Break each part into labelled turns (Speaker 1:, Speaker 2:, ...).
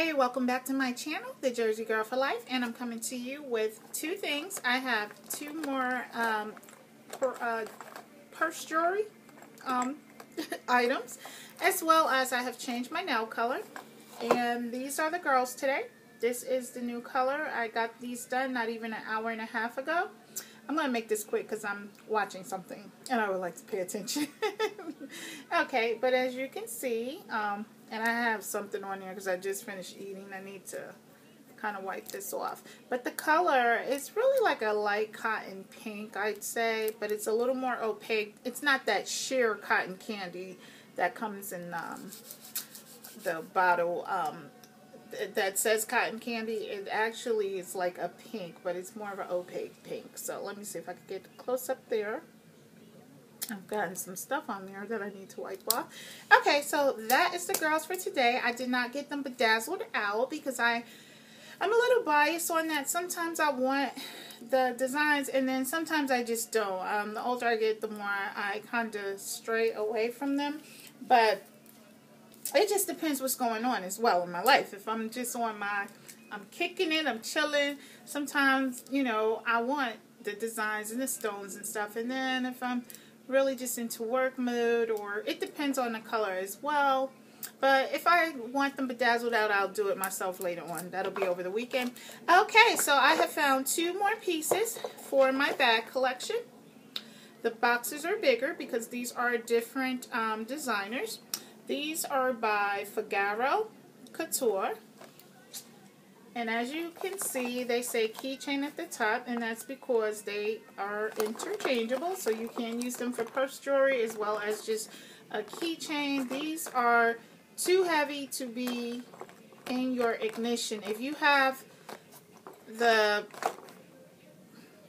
Speaker 1: Hey, welcome back to my channel, The Jersey Girl for Life, and I'm coming to you with two things. I have two more um, per, uh, purse jewelry um, items, as well as I have changed my nail color. And these are the girls today. This is the new color. I got these done not even an hour and a half ago. I'm going to make this quick because I'm watching something and I would like to pay attention. okay, but as you can see, um, and I have something on here because I just finished eating. I need to kind of wipe this off. But the color is really like a light cotton pink, I'd say, but it's a little more opaque. It's not that sheer cotton candy that comes in um, the bottle um, that says cotton candy. It actually is like a pink, but it's more of an opaque pink. So let me see if I can get close up there. I've gotten some stuff on there that I need to wipe off. Okay, so that is the girls for today. I did not get them bedazzled out because I, I'm a little biased on that. Sometimes I want the designs and then sometimes I just don't. Um, the older I get, the more I, I kind of stray away from them. But it just depends what's going on as well in my life. If I'm just on my, I'm kicking it, I'm chilling. Sometimes, you know, I want the designs and the stones and stuff. And then if I'm really just into work mode or it depends on the color as well. But if I want them bedazzled out, I'll do it myself later on. That'll be over the weekend. Okay, so I have found two more pieces for my bag collection. The boxes are bigger because these are different um, designers. These are by Figaro Couture. And as you can see, they say keychain at the top, and that's because they are interchangeable, so you can use them for purse jewelry as well as just a keychain. These are too heavy to be in your ignition. If you have the,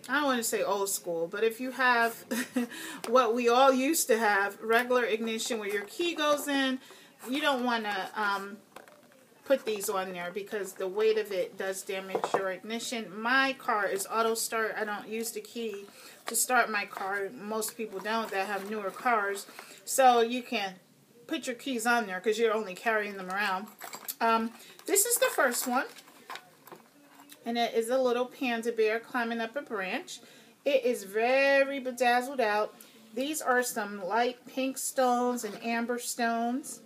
Speaker 1: I don't want to say old school, but if you have what we all used to have, regular ignition where your key goes in, you don't want to um, put these on there because the weight of it does damage your ignition. My car is auto start. I don't use the key to start my car. Most people don't that have newer cars. So you can put your keys on there because you're only carrying them around. Um, this is the first one. And it is a little panda bear climbing up a branch. It is very bedazzled out. These are some light pink stones and amber stones.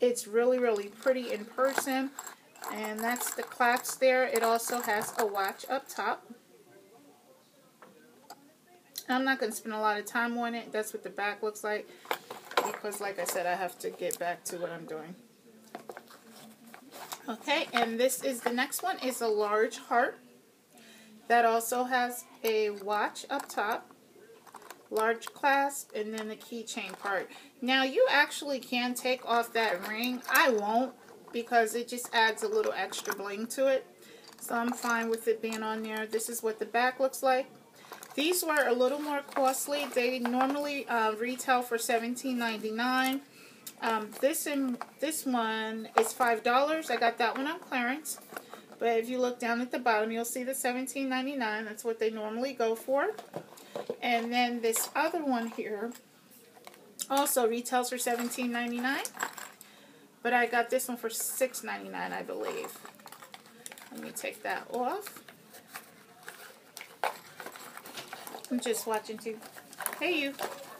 Speaker 1: It's really, really pretty in person. And that's the clasp there. It also has a watch up top. I'm not going to spend a lot of time on it. That's what the back looks like. Because, like I said, I have to get back to what I'm doing. Okay, and this is the next one is a large heart. That also has a watch up top large clasp, and then the keychain part. Now, you actually can take off that ring. I won't because it just adds a little extra bling to it. So I'm fine with it being on there. This is what the back looks like. These were a little more costly. They normally uh, retail for $17.99. Um, this in, this one is $5. I got that one on clearance. But if you look down at the bottom, you'll see the $17.99. That's what they normally go for. And then this other one here also retails for $17.99. But I got this one for $6.99, I believe. Let me take that off. I'm just watching too. Hey you.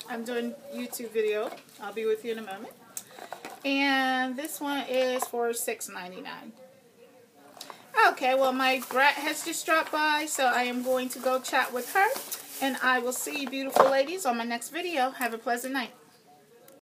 Speaker 1: I'm doing YouTube video. I'll be with you in a moment. And this one is for $6.99. Okay, well my brat has just dropped by, so I am going to go chat with her. And I will see you beautiful ladies on my next video. Have a pleasant night.